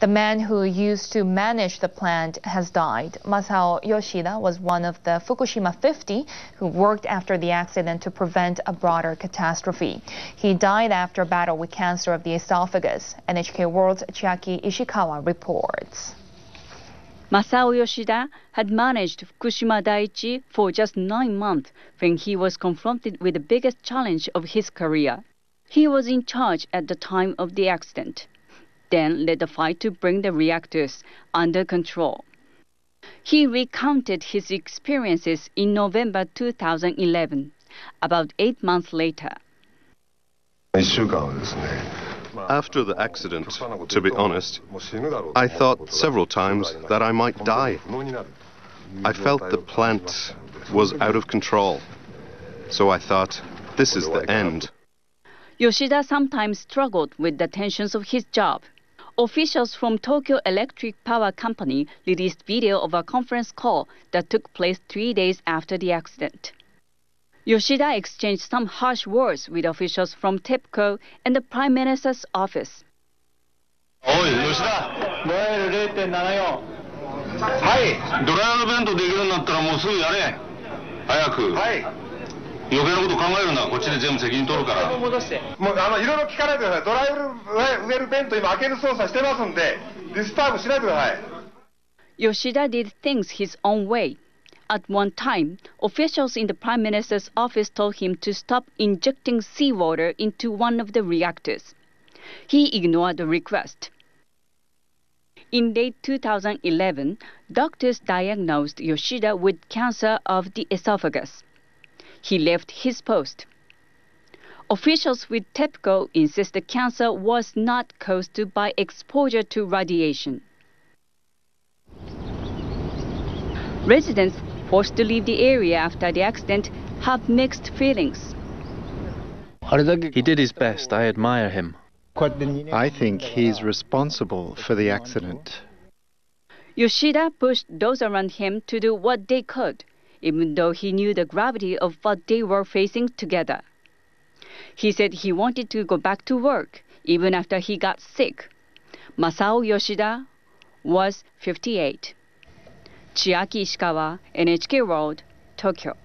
The man who used to manage the plant has died. Masao Yoshida was one of the Fukushima 50 who worked after the accident to prevent a broader catastrophe. He died after a battle with cancer of the esophagus. NHK World's Chiaki Ishikawa reports. Masao Yoshida had managed Fukushima Daiichi for just nine months when he was confronted with the biggest challenge of his career. He was in charge at the time of the accident, then led the fight to bring the reactors under control. He recounted his experiences in November 2011, about eight months later. After the accident, to be honest, I thought several times that I might die. I felt the plant was out of control. So I thought, this is the end. Yoshida sometimes struggled with the tensions of his job. Officials from Tokyo Electric Power Company released video of a conference call that took place three days after the accident. Yoshida exchanged some harsh words with officials from TEPCO and the Prime Minister's office. おい、吉田。ドライル0.74。はい。ドライルベントできるんだったらもうすぐやれ。早く。はい。 余計なこと考えるな。こっちで全部責任取るから。戻して。もうあのいろいろ聞かないでください。ドライルウェルベント今開ける操作してますんで、ディスターブしないでください。Yoshida did things his own way. At one time, officials in the Prime Minister's office told him to stop injecting seawater into one of the reactors. He ignored the request. In late 2011, doctors diagnosed Yoshida with cancer of the esophagus. He left his post. Officials with TEPCO insist the cancer was not caused by exposure to radiation. Residents forced to leave the area after the accident have mixed feelings. He did his best. I admire him. I think he's responsible for the accident. Yoshida pushed those around him to do what they could, even though he knew the gravity of what they were facing together. He said he wanted to go back to work even after he got sick. Masao Yoshida was 58. Chiaki Ishikawa, NHK World, Tokyo.